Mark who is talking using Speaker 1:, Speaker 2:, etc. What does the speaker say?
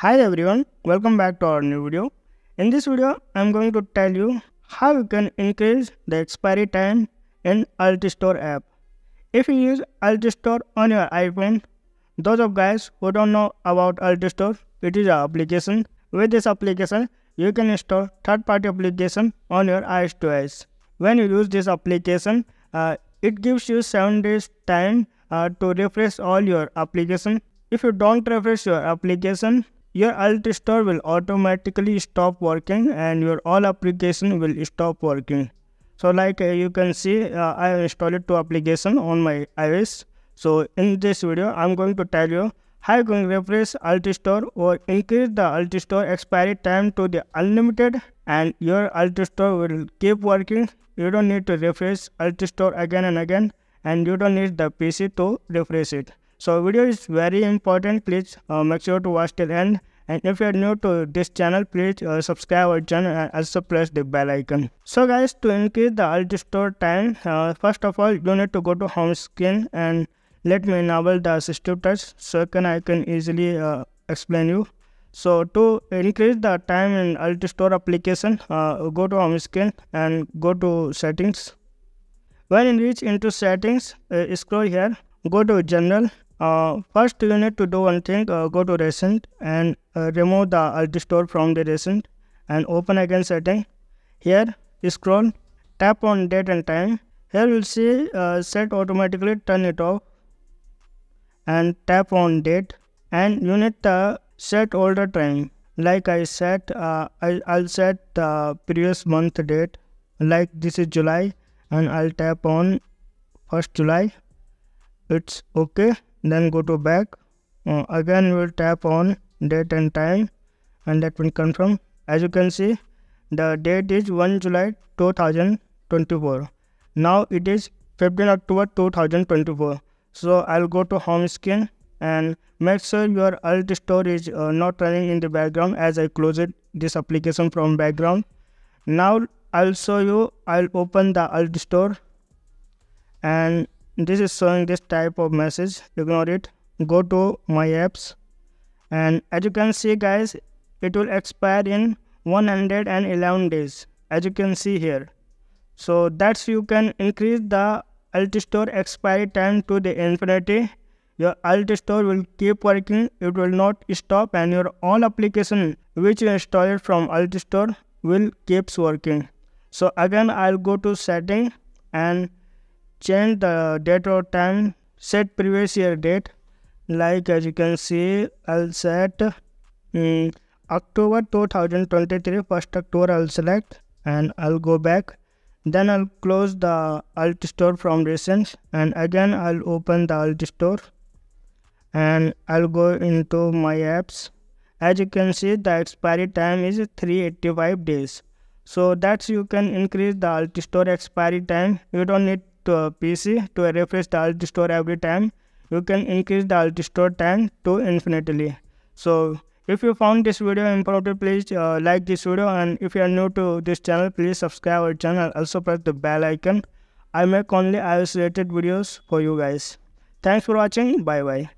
Speaker 1: Hi everyone, welcome back to our new video. In this video, I'm going to tell you how you can increase the expiry time in AltStore app. If you use AltStore on your iPhone, those of guys who don't know about AltStore, it is an application. With this application, you can install third-party application on your iOS device. When you use this application, uh, it gives you 7 days time uh, to refresh all your application. If you don't refresh your application, your AltStore will automatically stop working and your all application will stop working. So like uh, you can see, uh, I installed two application on my iOS. So in this video, I'm going to tell you how you can refresh AltStore or increase the AltStore expiry time to the unlimited and your AltStore will keep working. You don't need to refresh AltStore again and again and you don't need the PC to refresh it. So video is very important. Please uh, make sure to watch till end. And if you are new to this channel, please uh, subscribe our channel and also press the bell icon. So guys, to increase the alt AltStore time, uh, first of all, you need to go to home screen and let me enable the assistive touch so can I can easily uh, explain you. So to increase the time in alt AltStore application, uh, go to home screen and go to settings. When you reach into settings, uh, scroll here, go to general uh, first you need to do one thing uh, go to recent and uh, remove the AltStore from the recent and open again setting. Here scroll tap on date and time. Here you'll see uh, set automatically turn it off and tap on date. And you need to set older time. Like I set uh, I, I'll set the previous month date. Like this is July and I'll tap on 1st July. It's okay then go to back. Uh, again we'll tap on date and time and that will confirm. As you can see the date is 1 july 2024 now it is 15 october 2024 so i'll go to home screen and make sure your alt store is uh, not running in the background as i close it this application from background. Now i'll show you i'll open the alt store and this is showing this type of message. Ignore it. Go to my apps. And as you can see guys it will expire in 111 days as you can see here. So that's you can increase the AltStore expiry time to the infinity. Your AltStore will keep working. It will not stop and your all application which you installed from AltStore will keeps working. So again i'll go to setting and change the date or time set previous year date like as you can see i'll set um, october 2023 first october i'll select and i'll go back. Then i'll close the alt store from recent and again i'll open the alt store and i'll go into my apps. As you can see the expiry time is 385 days. So that's you can increase the alt store expiry time. You don't need to a PC to refresh the AltStore every time. You can increase the AltStore time to infinitely. So if you found this video informative, please uh, like this video and if you are new to this channel, please subscribe our channel. Also press the bell icon. I make only iOS related videos for you guys. Thanks for watching. Bye bye.